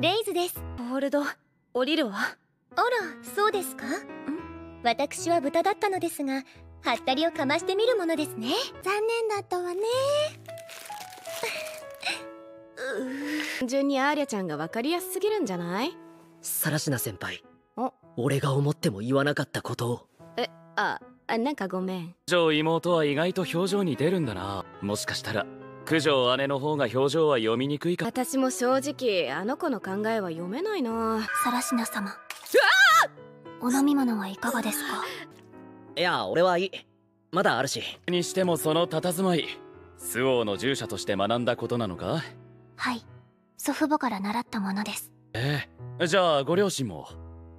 レイズです。ホールド降りるわ。あらそうですか？私は豚だったのですがハったりをかましてみるものですね。残念だったわね。単純にアーリャちゃんが分かりやすすぎるんじゃない？サラシナ先輩お。俺が思っても言わなかったことを。えああなんかごめん。九条妹は意外と表情に出るんだな。もしかしたら九条姉の方が表情は読みにくいか。私も正直あの子の考えは読めないな。サラシナ様お飲み物はいかがですか？いや俺はいい。まだあるし。にしてもその佇まい周王の従者として学んだことなのか？はい。祖父母から習ったものです。ええ。じゃあご両親も？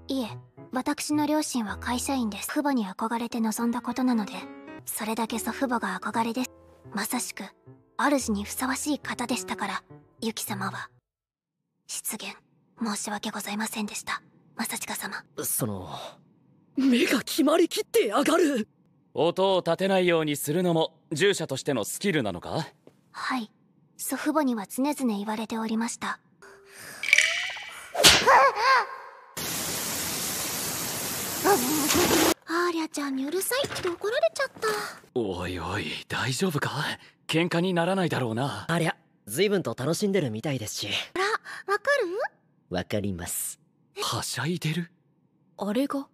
いえ私の両親は会社員です。父母に憧れて望んだことなのでそれだけ祖父母が憧れです。まさしく主にふさわしい方でしたからユキ様は。失言。申し訳ございませんでした。正親様。その目が決まりきってやがる。音を立てないようにするのも従者としてのスキルなのか？はい。祖父母には常々言われておりました。アーリャちゃんにうるさいって怒られちゃったおいおい大丈夫か喧嘩にならないだろうな。ありゃ随分と楽しんでるみたいですし。あらわかる？わかります。はしゃいでる？あれが？